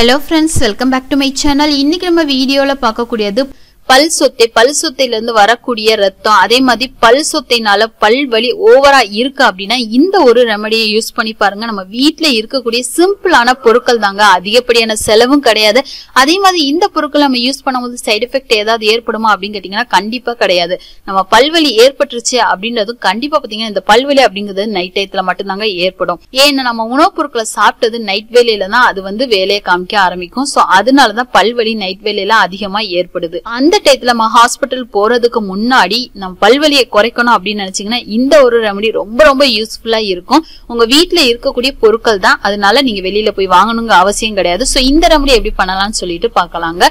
Hello friends welcome back to my channel இன்னைக்கு நம்ம வீடியோவில் பார்க்கக்கூடியது பல் சொத்தை பல் சொத்தையில இருந்து வரக்கூடிய ரத்தம் அதே மாதிரி பல் சொத்தைனால பல் வலி ஓவரா இருக்கு அப்படின்னா இந்த ஒரு ரெமடியை யூஸ் பண்ணி பாருங்க. நம்ம வீட்டுல இருக்கக்கூடிய சிம்பிளான பொருட்கள் தாங்க. அதிகப்படியான செலவும் கிடையாது. அதே மாதிரி இந்த பொருட்கள் நம்ம யூஸ் பண்ணும்போது சைடு எஃபெக்ட் ஏதாவது ஏற்படுமா அப்படின்னு கேட்டீங்கன்னா கண்டிப்பா கிடையாது. நம்ம பல்வலி ஏற்பட்டுருச்சு அப்படின்றதும் கண்டிப்பா பாத்தீங்கன்னா இந்த பல்வலி அப்படிங்கிறது நைட் டயத்துல மட்டும்தாங்க ஏற்படும். ஏன்னா நம்ம உணவுப் பொருட்களை சாப்பிட்டது நைட் வேலையில தான் அது வந்து வேலையை காமிக்க ஆரம்பிக்கும். சோ அதனாலதான் பல்வலி நைட் வேலையில அதிகமா ஏற்படுது. அந்த டயத்துல நம்ம ஹாஸ்பிட்டல் போறதுக்கு முன்னாடி நம்ம பல்வலியை குறைக்கணும் அப்படின்னு நினைச்சீங்கன்னா இந்த ஒரு ரெமடி ரொம்ப ரொம்ப யூஸ்ஃபுல்லா இருக்கும். உங்க வீட்டுல இருக்கக்கூடிய பொருட்கள் தான். அதனால நீங்க வெளியில போய் வாங்கணுங்க அவசியம் கிடையாது. சோ இந்த ரெமடி எப்படி பண்ணலாம்னு சொல்லிட்டு பாக்கலாங்க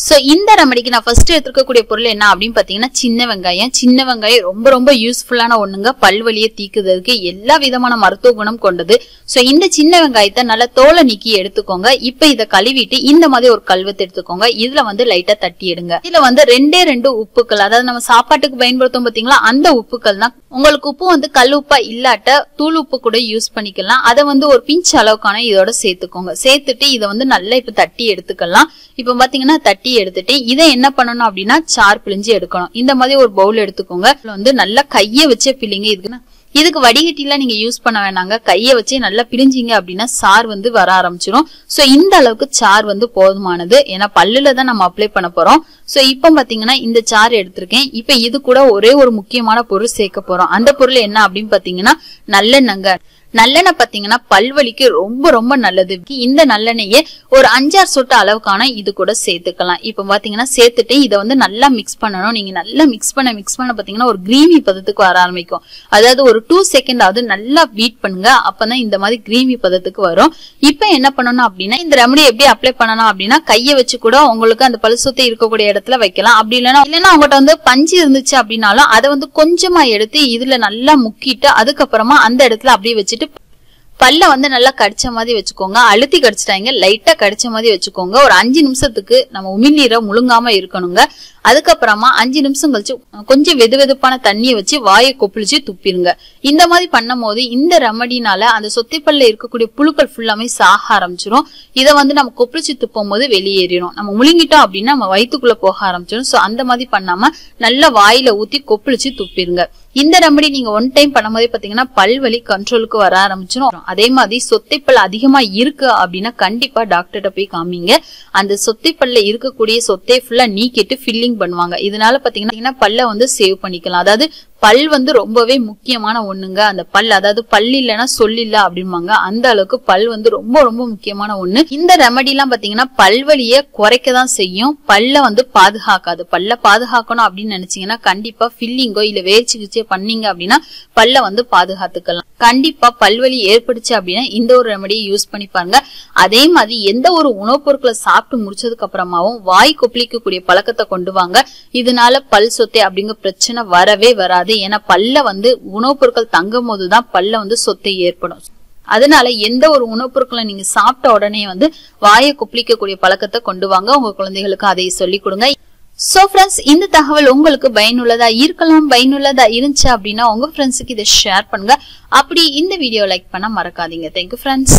சோ இந்த ரெமடிக்கு நான் ஃபர்ஸ்ட் எடுத்துக்கக்கூடிய பொருள் என்ன அப்படின்னு பாத்தீங்கன்னா சின்ன வெங்காயம். சின்ன வெங்காயம் ரொம்ப ரொம்ப யூஸ்ஃபுல்லான ஒண்ணுங்க. பல்வழியை தீக்குதற்கு எல்லா விதமான மருத்துவ குணம் கொண்டது. சோ இந்த சின்ன வெங்காயத்தை நல்லா தோலை நீக்கி எடுத்துக்கோங்க. இப்ப இதை கழுவிட்டு இந்த மாதிரி ஒரு கல்வத்தை எடுத்துக்கோங்க. இதுல வந்து லைட்டா தட்டி எடுங்க. இதுல வந்து ரெண்டே ரெண்டு உப்புக்கள் அதாவது நம்ம சாப்பாட்டுக்கு பயன்படுத்தும் பாத்தீங்களா அந்த உப்புக்கள் தான். உங்களுக்கு உப்பு வந்து கல் உப்பா இல்லாட்ட தூள் உப்பு கூட யூஸ் பண்ணிக்கலாம். அதை வந்து ஒரு பிஞ்ச் அளவுக்கான இதோட சேர்த்துக்கோங்க. சேர்த்துட்டு இதை வந்து நல்லா இப்ப தட்டி எடுத்துக்கலாம். இப்ப பாத்தீங்கன்னா தட்டி எடுத்துட்டு இதை என்ன பண்ணணும் அப்படின்னா சார் பிழிஞ்சு எடுக்கணும். இந்த மாதிரி ஒரு பவுல் எடுத்துக்கோங்க. வந்து நல்லா கைய வச்சே பிள்ளைங்க இதுக்குன்னா இதுக்கு வடிகட்டிலாம் நீங்க யூஸ் பண்ண வேணாங்க. கைய வச்சு நல்லா பிரிஞ்சிங்க அப்படின்னா சார் வந்து வர ஆரம்பிச்சிரும். சோ இந்த அளவுக்கு சார் வந்து போதுமானது. ஏன்னா பல்லுல தான் நம்ம அப்ளை பண்ண போறோம். சோ இப்ப பாத்தீங்கன்னா இந்த சார் எடுத்திருக்கேன். இப்ப இது கூட ஒரே ஒரு முக்கியமான பொருள் சேர்க்க போறோம். அந்த பொருள் என்ன அப்படின்னு பாத்தீங்கன்னா நல்லெண்ணங்க நல்லெண்ணெய் பாத்தீங்கன்னா பல்வலிக்கு ரொம்ப ரொம்ப நல்லது. இந்த நல்லெண்ணெயை ஒரு அஞ்சாறு சொட்டு அளவுக்கான இது கூட சேர்த்துக்கலாம். இப்ப பாத்தீங்கன்னா சேர்த்துட்டு இதை வந்து நல்லா மிக்ஸ் பண்ணணும். நீங்க நல்லா மிக்ஸ் பண்ண மிக்ஸ் பண்ண பாத்தீங்கன்னா ஒரு கிரீமி பதத்துக்கு வர ஆரம்பிக்கும். அதாவது ஒரு டூ செகண்ட் ஆகுது நல்லா பீட் பண்ணுங்க. அப்பதான் இந்த மாதிரி கிரீமி பதத்துக்கு வரும். இப்ப என்ன பண்ணணும் அப்படின்னா இந்த ரெமடி எப்படி அப்ளை பண்ணணும் அப்படின்னா கையை வச்சு கூட உங்களுக்கு அந்த பல் சொத்தை இருக்கக்கூடிய இடத்துல வைக்கலாம். அப்படி இல்லைன்னா இல்லைன்னா உங்கள்கிட்ட வந்து பஞ்சு இருந்துச்சு அப்படின்னாலும் அதை வந்து கொஞ்சமா எடுத்து இதுல நல்லா முக்கிட்டு அதுக்கப்புறமா அந்த இடத்துல அப்படியே வச்சுட்டு பல்ல வந்து நல்லா கடிச்ச மாதிரி வச்சுக்கோங்க. அழுத்தி கடிச்சிட்டாங்க லைட்டா கடிச்ச மாதிரி வச்சுக்கோங்க. ஒரு அஞ்சு நிமிஷத்துக்கு நம்ம உமிழ்நீரை முழுங்காம இருக்கணுங்க. அதுக்கப்புறமா அஞ்சு நிமிஷம் கழிச்சு கொஞ்சம் வெது வெதுப்பான தண்ணியை வச்சு வாயை கொப்பளிச்சு துப்பிருங்க இந்த மாதிரி பண்ணும் போது இந்த ரெமடினால அந்த சொத்திப்பல்ல இருக்கக்கூடிய புழுக்கள் ஃபுல்லாமே சாக ஆரம்பிச்சிடும் இதை வந்து நம்ம கொப்பளிச்சு துப்பும் போது வெளியேறிடும் நம்ம முழுங்கிட்டோம் அப்படின்னா நம்ம வயிற்றுக்குள்ள போக ஆரம்பிச்சிடும் சோ அந்த மாதிரி பண்ணாம நல்லா வாயில ஊத்தி கொப்பளிச்சு துப்பிடுங்க. இந்த ரெமடி நீங்க ஒன் டைம் பண்ணும்போதே பாத்தீங்கன்னா பல்வலி கண்ட்ரோலுக்கு வர ஆரம்பிச்சிடும் அதே மாதிரி சொத்தைப்பல் அதிகமா இருக்கு அப்படின்னா கண்டிப்பா டாக்டர்கிட்ட போய் காமிங்க. அந்த சொத்தைப்பல்ல இருக்கக்கூடிய சொத்தை ஃபுல்லா நீக்கிட்டு ஃபில்லிங் பண்ணுவாங்க. இதனால பாத்தீங்கன்னா பல்ல வந்து சேவ் பண்ணிக்கலாம். அதாவது பல் வந்து ரொம்பவே முக்கியமான ஒண்ணுங்க. அந்த பல் அதாவது பல் இல்லைன்னா சொல்லில்ல அப்படிம்பாங்க. அந்த அளவுக்கு பல் வந்து ரொம்ப ரொம்ப முக்கியமான ஒண்ணு. இந்த ரெமடி எல்லாம் பாத்தீங்கன்னா பல்வழிய குறைக்க தான் செய்யும். பல்ல வந்து பாதுகாக்காது. பல்ல பாதுகாக்கணும் அப்படின்னு நினைச்சீங்கன்னா கண்டிப்பா ஃபில்லிங்கோ இல்ல வேர் சிகிச்சை பண்ணீங்க அப்படின்னா பல்ல வந்து பாதுகாத்துக்கலாம். கண்டிப்பா பல்வலி ஏற்படுச்சு அப்படின்னா இந்த ஒரு ரெமடியை யூஸ் பண்ணி பாருங்க. அதே மாதிரி எந்த ஒரு உணவுப் பொருட்களை சாப்பிட்டு முடிச்சதுக்கு அப்புறமாவும் வாய் கொப்பளிக்கக்கூடிய பழக்கத்தை கொண்டு வாங்க. இதனால பல் சொத்தை அப்படிங்கிற பிரச்சனை வரவே வராது. ஏன்னா பல்ல வந்து உணவுப் பொருட்கள் தங்கும் போதுதான் பல்ல வந்து சொத்தை ஏற்படும். அதனால எந்த ஒரு உணவுப் பொருட்களை நீங்க சாப்பிட்ட உடனே வந்து வாயை கொப்பளிக்கக்கூடிய பழக்கத்தை கொண்டு வாங்க. உங்க குழந்தைகளுக்கு அதை சொல்லி கொடுங்க. சோ ஃப்ரெண்ட்ஸ் இந்த தகவல் உங்களுக்கு பயனுள்ளதா இருக்கலாம் பயனுள்ளதா இருந்துச்சு அப்படின்னா உங்க ஃப்ரெண்ட்ஸுக்கு இதை ஷேர் பண்ணுங்க. அப்படி இந்த வீடியோ லைக் பண்ண மறக்காதீங்க. Thank you friends